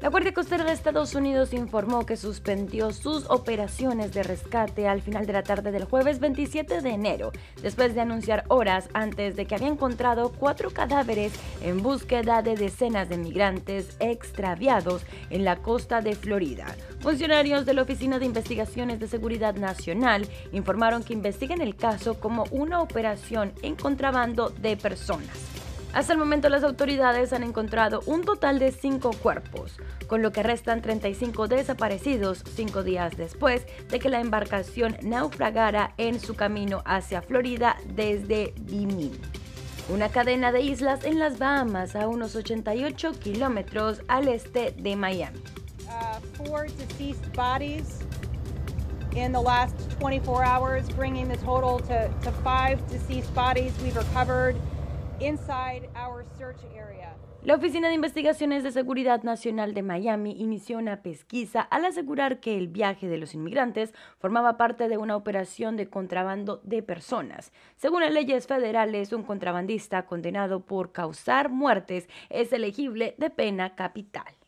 La Guardia Costera de Estados Unidos informó que suspendió sus operaciones de rescate al final de la tarde del jueves 27 de enero, después de anunciar horas antes de que había encontrado cuatro cadáveres en búsqueda de decenas de migrantes extraviados en la costa de Florida. Funcionarios de la Oficina de Investigaciones de Seguridad Nacional informaron que investigan el caso como una operación en contrabando de personas. Hasta el momento las autoridades han encontrado un total de cinco cuerpos, con lo que restan 35 desaparecidos cinco días después de que la embarcación naufragara en su camino hacia Florida desde Bimini, una cadena de islas en las Bahamas a unos 88 kilómetros al este de Miami. Uh, four deceased bodies in the last 24 hours, bringing the total to, to five deceased bodies we've recovered. La Oficina de Investigaciones de Seguridad Nacional de Miami inició una pesquisa al asegurar que el viaje de los inmigrantes formaba parte de una operación de contrabando de personas. Según las leyes federales, un contrabandista condenado por causar muertes es elegible de pena capital.